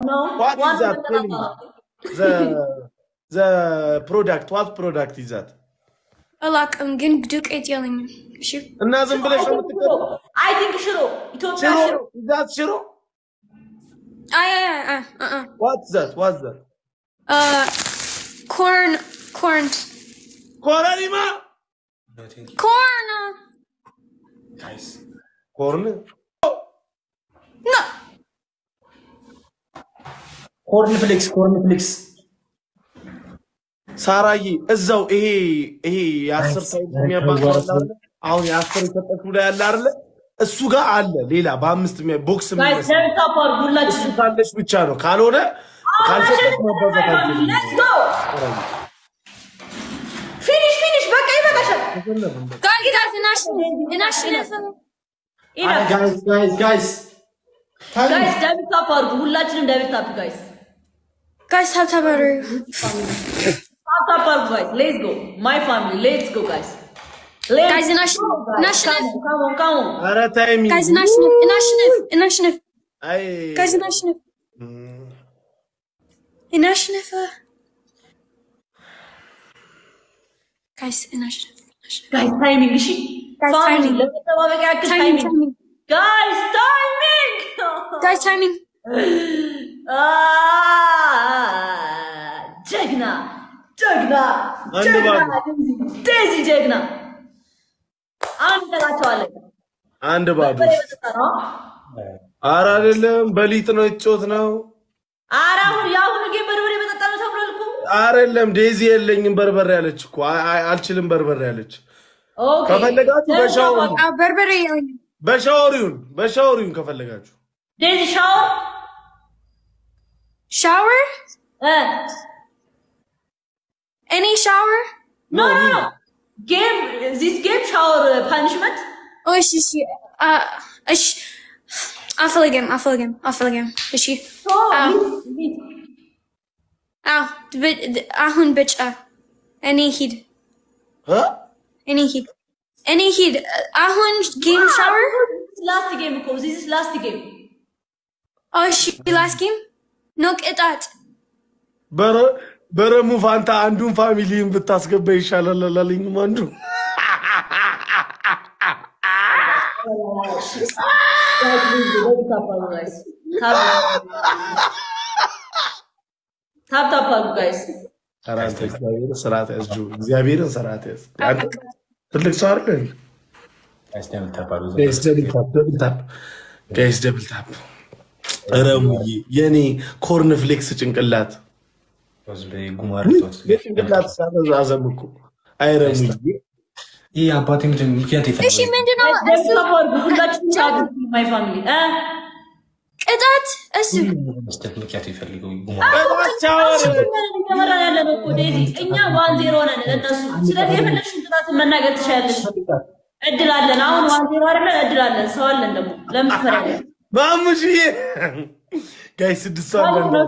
No. What is One that? hundred Tell me. dollars. The the product what product is that? አላውቅም ግን ዱቄት የለኝም። እሺ እና ዝም ብለሽ ነው I think የምትቀበለው? ሽሮ. I think ሽሮ. ኢትዮጵያ ሽሮ ሽሮ. is that ሽሮ? አይ አይ አይ አይ አ አ What's that? What's that? Uh, corn, corn, ኮረሪማ corn. uh, ኮርን No, ኮርን ፍሌክስ ኮርን ፍሌክስ ሳራዬ እዛው ይሄ ይሄ የአስር አለ አይደለ? አሁን የአስር የሰጠችው ላይ አለ አይደለ? እሱ ጋር አለ ሌላ በአምስት የሚያ- ቦክስ ካለች ብቻ ነው። ካልሆነ ካልሰጠች ማባዛት. በቃ ይበቃሻል። tap አድርጉ ሁላችንም double tap guys. Guys, have to better. tap tap አድርጉ guys. Let's go. My family. Let's go guys. Let's Guys, go, እናሸንፍ guys. እናሸንፍ። Come on, come on. ኧረ time Guys, እናሸንፍ እናሸንፍ እናሸንፍ። አይ Guys, እናሸንፍ እም፣ እናሸንፍ። Guys, እናሸንፍ እናሸንፍ። Guys, timing እሺ። Guys, Family, timing. ለመጠባበቂያ ያክል Timing, timing. timing. Guys, timing. Guys, timing. ጀግና ጀግና አንድ ጀግና ባዶ። ዴዚ ጀግና አንድ ባዶ በሬ በጠጣ ነው። ኧረ አይደለም በሊጥ ነው የተጮት ነው ኧረ አሁን የአሁኑ ጌም በርበሬ በጠጣ ነው ተብሏል እኮ። አይደለም ዴዚ የለኝም በርበሬ ያለች እኮ አልችልም በርበሬ ያለች ኦኬ። ከፈለጋችሁ በሻወር በሻወር ይሁን በሻወር ይሁን ከፈለጋችሁ ዴዚ ሻወር Shower? እ Any shower? ኖ ኖ ኖ ጌም ዚስ ጌም ሻወር ፓኒሽመንት Oh, እሺ እሺ አ እሺ አልፈልግም አልፈልግም አልፈልግም እሺ አዎ አዎ ብ- ድ- አሁን ብቻ እኔ ሂድ እ? እኔ ሂድ እኔ ሂድ አሁን ጌም ሻወር ላስት ጌም እኮ ዚስ ላስት ጌም እሺ ላስት ጌም ኖ ቅጣት በረ- በረሙ ፋንታ አንዱን ፋሚሊን ብታስገባ ይሻላል አላለኝም አንዱ Tap tap በሉ guys ኧረ አንተ እግዚአብሔርን ስርዓት ያዝ ጆ፣ እግዚአብሔርን ስርዓት ያዝ። ትልቅ ሰው አይደል? Guys double tap በሉ guys double tap tap ረሙዬ የኔ corn flakes ጭንቅላት የጭንቅላት ሳዘም እኮ። አይ ረሙዬ ይህ አባቴ ምንድን ምክንያት ምንድነው? ቅጣት? እሱ ምክንያት ይፈልገው ያለ ነው እኛ ዋን ዜሮ ነን ለእነሱ። ስለዚህ የፈለግሽን ቅጣትን መናገር ትችላለሽ። እድል አለን። አሁን ዋን ዜሮ አይደለ? እድል አለን። ሰው አለን ደግሞ። ለምን ትፈሪያለሽ ማሙሽዬ ጋይስ ስድስት ሰው አለ እንደው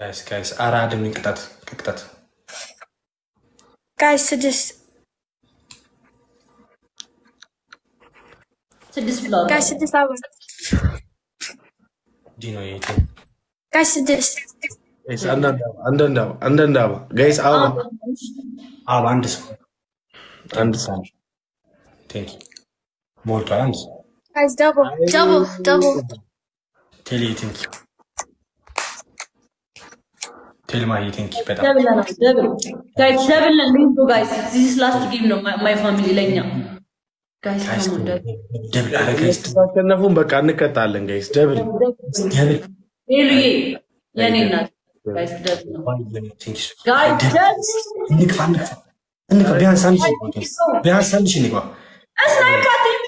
ጋይስ ጋይስ አራ አድም ቅጣት ቅጣት ጋይስ ስድስት ስድስት ብለዋል። ጋይስ ስድስት አበባ ዲኖ ይሄ ጋይስ ስድስት ጋይስ አንዳንድ አበባ አንዳንድ አበባ አንዳንድ አበባ ጋይስ አበባ አብ አንድ ሰው። አንድ ሰው። ቴንክ ሞልቷል አንድ ሰው ጋይስ ደብል ደብል ደብል ቴሌ ቴንክ ቴልማዬ ቴንክ በጣም ጋይስ ደብል ነን ጎ ጋይስ ዚስ ላስት ጌም ነው My family ለኛ. Double አረ guys ካሸነፉን በቃ እንቀጣለን guys double double ሄሉዬ የኔ እናት Guys double ነው። Guys እንግፋ እንግፋ እንግፋ ቢያንስ አንድ ሺህ ቢያንስ አንድ ሺህ እንግባ Snipe አትይም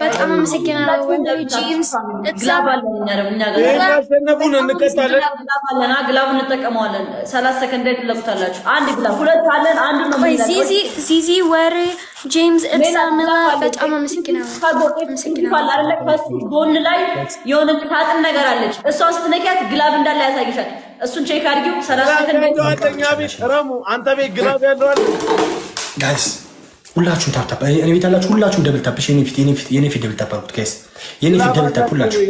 በጣም አመሰግናለሁ ይሄን ያሸነፉን እንቀጣለን። ግላብ እንጠቀመዋለን። ሰላሳ ሰከንድ ላይ ትለቁታላችሁ። አንድ ግላብ ሁለት አለን። አንዱ ነው ዚዚ ወሬ ጄምስ እብሳ ሌላ ምላ ግላብ አለ። በጣም አመሰግናለሁ። ጎን ላይ የሆነ ሳጥን ነገር አለች። እሷ ስትነኪያት ግላብ እንዳለ ያሳይሻል። እሱን ቼክ አድርጊው። ሰላሳ ሰከንድ ላይ አንተ ቤት ግላብ ያለው አለ። Guys ሁላችሁም tap tap እኔ ቤት ያላችሁ ሁላችሁም double tap። እሺ የኔ ፊት የኔ ፊት የኔ ፊት double tap አድርጉት guys። የኔ ፊት double tap ሁላችሁ።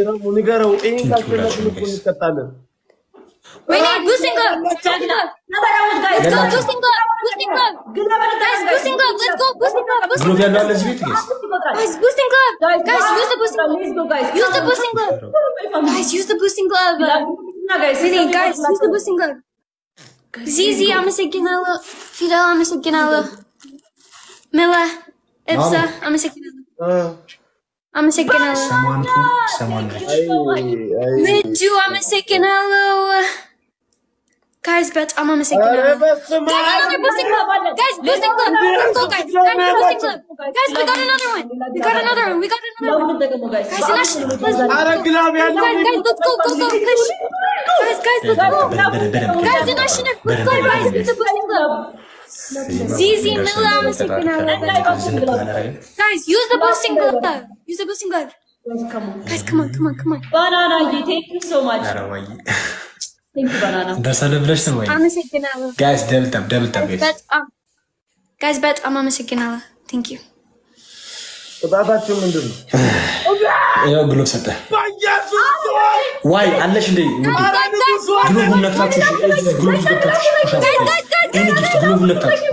Glove ያለው አለ እዚህ ቤት? Guys። Guys, boosting club. Guys, use the boosting club. Let's go guys. Use the boosting club. Guys, use the boosting club. guys. Really, guys, use the boosting club. ዚዚ አመሰግናለሁ። ፊደል አመሰግናለሁ። ምላ እብሳ አመሰግናለሁ። አ፣ አመሰግናለሁ። ሰማን ቱ ሰማን ልጅ አይ፣ አይ። ምጁ አመሰግናለሁ። ጋይስ በጣም ኧረ አመሰግናለሁ። በስመ Guys, አብ። another boosting club. Guys, boosting club. Let's go, guys. Guys, boosting club. Guys, we got another one. We got another one. We got another one. Guys, Nash, let's go. ኧረ ግላብ ያለው Guys, guys, let's go, go, go. Push. Guys, guys, let's go. በደንብ በደንብ Guys, the national let's go, guys. Use the boosting club. Zizi, Mila, አመሰግናለሁ። Guys, use the boosting club. Use the boosting club. Guys, come on, come on, come on. ባናና ቴንክ ዩ ሶ ማች ኧረ ወይ ቴንክ ዩ ባናና ደርሳለህ ብለሽ ነው ወይ አመሰግናለሁ። ጋይስ? ደብል ታፕ ደብል ታፕ ጋይስ። በጣም ጋይስ በጣም አመሰግናለሁ። ቴንክ ዩ ቅጣታችን ምንድን ነው? ያው glove ሰጠ። ዋይ አለሽ እንዴ? glove ኡን ነክታችሁ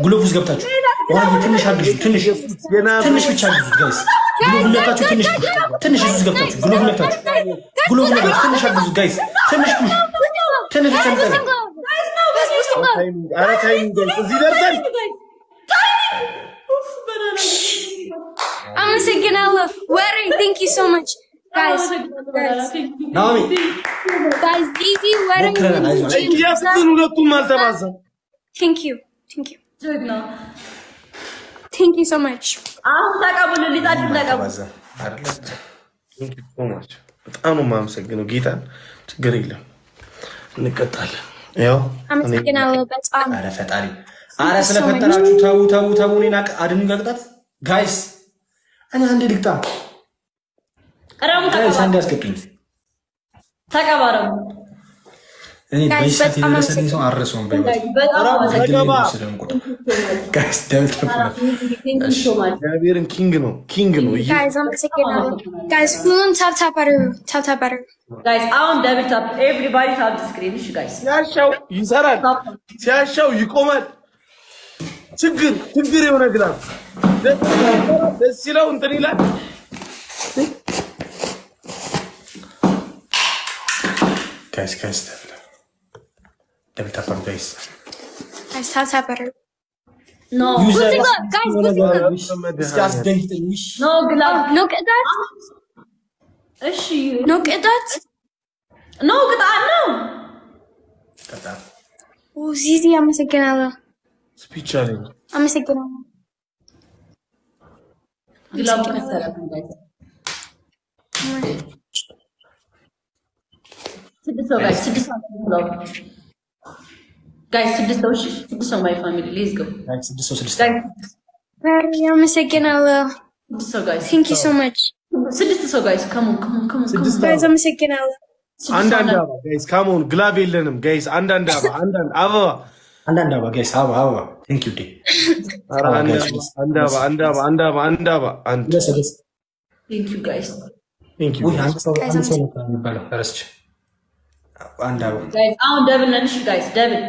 glove ውስጥ ገብታችሁ glove ዋይ ትንሽ አግዙ፣ ትንሽ ብቻ አግዙት guys። glove ኡን ነክታችሁ ትንሽ ትንሽ እዚህ ውስጥ ገብታችሁ glove ኡን ነክታችሁ glove ኡን ነክታችሁ ትንሽ አግዙት guys። ትንሽ push ትንሽ ኧረ timing guys፣ እዚህ ደርሰን አመሰግናለሁ። ወሬ ቴንክ ዩ ሶ ማች ጋይስ ናኦሚ ጋይስ ዚዚ ወሬ ሞክረናል፣ አይዞህ። እያስትን ሁለቱም አልተባዘም። ቴንክ ዩ ቴንክ ዩ ጀግና ቴንክ ዩ ሶ ማች አሁን ተቀበሉ ሊጣችሁ ተቀበሉ ባዛ አይደለ Thank you. So much። በጣም ነው የማመሰግነው ጌታን። ችግር የለም እንቀጣለን። ያው አመሰግናለሁ በጣም አረ ፈጣሪ፣ አረ ስለፈጠራችሁ ተው ተው ተው፣ እኔን አቅ- አድኑኝ ከቅጣት guys። እኔ አንዴ ተቀባ አንዴ አስቀጡኝ። ተቀባ ረሙ እኔ guys፣ በዚህ ሰዓት በጣም የደረሰልኝ ሰው አልረሳውም በህይወት በጣም ረሙ ተቀባ። guys double ተብሏል። thank you so much እግዚአብሔርን king ነው king ነው። ይህ ጋይስ አመሰግናለሁ። guys ሁሉም tap tap አድርጉ tap tap አድርጉ። guys አሁን double tap everybody tap screen እሺ guys ሲያሻው ይሰራል፣ ሲያሻው ይቆማል። ችግር ችግር የሆነ glove ደስ ሲለው እንትን ይላል። guys guys double double ተፈር guys guys. ቅጣት እሺ no ቅጣት no ቅጣት ነው ዚዚ አመሰግናለሁ speech አለኝ። አመሰግናለሁ glove ከሰረ guys ስድስት ሰው guys ስድስት ሰው ነው guys ስድስት ሰው እሺ ስድስት ሰው my family let's go guys ስድስት ሰው ስድስት guys very አመሰግናለሁ ስድስት ሰው guys thank you so much. ስድስት ሰው guys come on come on come on ስድስት guys. አመሰግናለሁ አንዳንድ አበባ guys፣ come on glove የለንም guys። አንዳንድ አበባ አንዳንድ አበባ አንዳንድ አበባ guys አበባ አበባ። thank you ዴ አንድ አበባ አንድ አበባ አንድ አበባ አንድ አበባ አንድ አበባ አንድ thank you guys thank you ውይ አንድ ሰው አንድ ሰው ነበር የሚባለው። ረስቼ አንድ አበባ። guys አሁን double ነን። እሺ guys double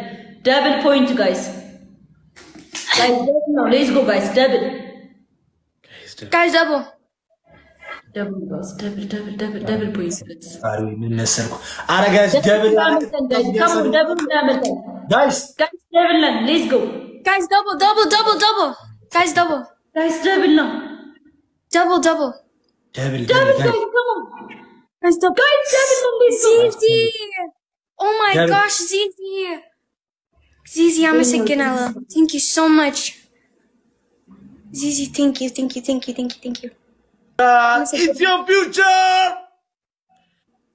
double point guys guys double ነው። let's go guys double. Guys double. double guys double double double double point ዛሬ ምን መሰልኩ? አረ ጋይስ ደብል ከሞን ደብል እንዳመጣን ጋይስ ጋይስ ደብል ነን ሌትስ ጎ guys double double double double guys double guys double ነው double double double double double guys come on guys double guys double ነው let's go Zizi oh my Double. gosh Zizi Zizi አመሰግናለሁ thank you so much Zizi thank you thank you thank you thank you thank you ኢትዮ ፊውቸር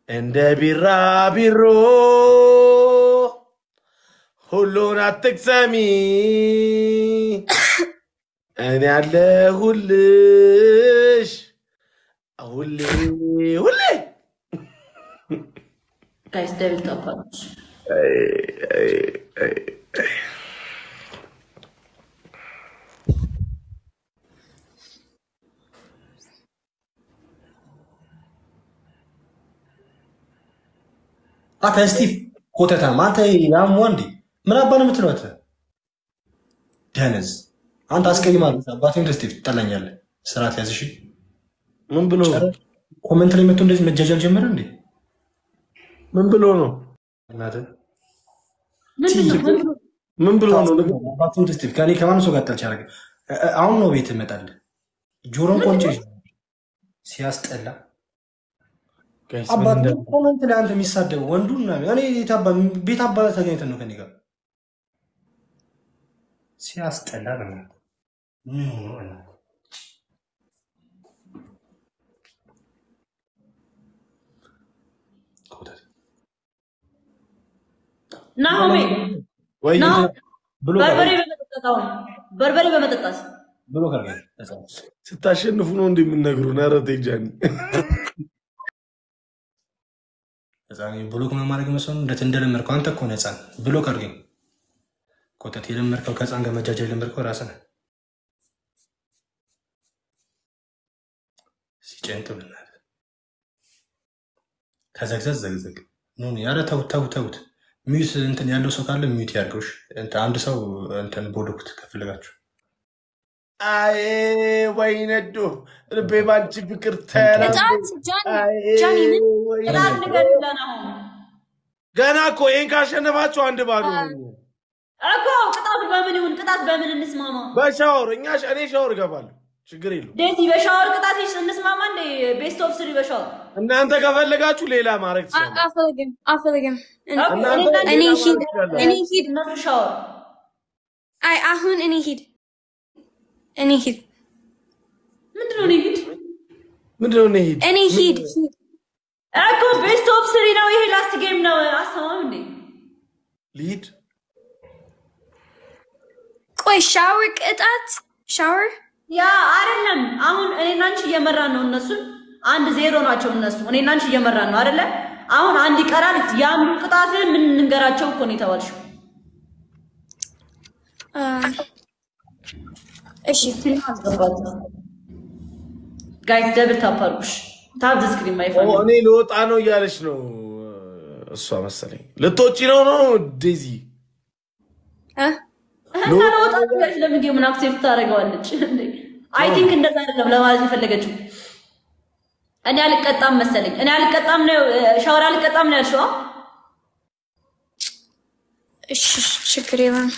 እንደ ቢራቢሮ ሁሉን አትቅሰሚ እኔ ያለሁልሽ ሁሌ ሁሌ ጋይስ ደብል ታፓች አንተ ስቲቭ ኮተታም አንተ ያም ወንድ ምን አባ ነው የምትለው? አንተ ደነዝ አንተ አስቀይማለሁ። አባቴን ስቲቭ ትጠላኛለህ። ስርዓት ያዝሽ። ምን ብሎ ኮመንት ላይ መጥቶ እንደዚህ መጃጃል ጀመረ እንዴ? ምን ብሎ ነው? ምን ብሎ ነው? አባቴን ስቲቭ ከኔ ከማንም ሰው ጋር ጠልቼ አደረገ። አሁን ነው ቤት እመጣለህ። ጆሮን ቆንጭ ሲያስጠላ አባት ኮመንት ላይ አንተ የሚሳደበው ወንዱን ምናምን እኔ ቤት አባ ተገኝተን ነው ከኔ ጋር ሲያስጠላ ነው። ምን ሆኖ ናሆሜ ብሎ በርበሬ በመጠጣት ስታሸንፉ ነው እንደ የምንነግሩን። ኧረ ተይ ጃኒ። ህፃን ብሎክ ማድረግ መስሎን እንደት እንደለመድከው አንተ እኮ ነህ ህፃን ብሎክ አድርገኝ። ኮተት የለመድከው ከህፃን ጋር መጃጃ የለመድከው ራስህ ነህ። ሲጨንቅ ብናት ከዘግዘግ ዘግዘግ። ኑን ያረ ተውት ተውት ተውት። ሚዩት እንትን ያለው ሰው ካለ ሚዩት ያድርገውሽ። እንትን አንድ ሰው እንትን ቦልኩት ከፈለጋችሁ። አይ ወይ ነዶ ልቤ ባንቺ ፍቅር ገና እኮ ይህን ካሸነፋችሁ አንድ ባዶ እኮ ቅጣቱ በምን ይሁን? ቅጣት በምን እንስማማ? በሻወር እኛ እኔ ሻወር እገባለሁ፣ ችግር የለውም። ዴዚ በሻወር ቅጣት እንስማማ እንዴ? best of three በ shower እናንተ ከፈለጋችሁ ሌላ ማድረግ ትችላላችሁ። አልፈልግም አልፈልግም። እኔ- ሂድ እኔ ሂድ እነሱ ሻወር አይ አሁን እኔ ሂድ እኔ ሂድ ምንድን ነው? እኔ ሂድ ምንድን ነው እኔ ሂድ እኔ ሂድ እኮ best of three ነው ይሄ። last game ነው። አስተማም እንዴ? ልሂድ ቆይ ሻወር ቅጣት ሻወር ያ አይደለም። አሁን እኔና አንቺ እየመራን ነው። እነሱን አንድ ዜሮ ናቸው እነሱ። እኔና አንቺ እየመራን ነው አይደለ? አሁን አንድ ይቀራል። የአንዱ ቅጣት ምን እንንገራቸው እኮ ነው የተባልሽው። እሺ guys double tap the screen my ኦ፣ family እኔ ልወጣ ነው እያለች ነው እሷ መሰለኝ። ልትወጪ ነው ነው ዴዚ አ፣ እና ለወጣ ብለሽ ለምን game ኡን accept ታደርገዋለች? I think እንደዛ አይደለም ለማለት የፈለገችው። እኔ አልቀጣም መሰለኝ። እኔ አልቀጣም ነው ሻወር አልቀጣም ነው ያልሽው? እሺ ችግር የለም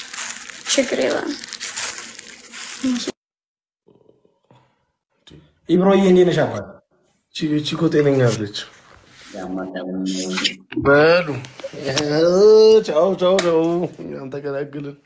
ችግር የለም። ኢብሮዬ እንዴት ነሽ አባት? እቺ እኮ ጤነኛ አለች። በሉ ቻው ቻው ቻው፣ እኛም ተገላግልን።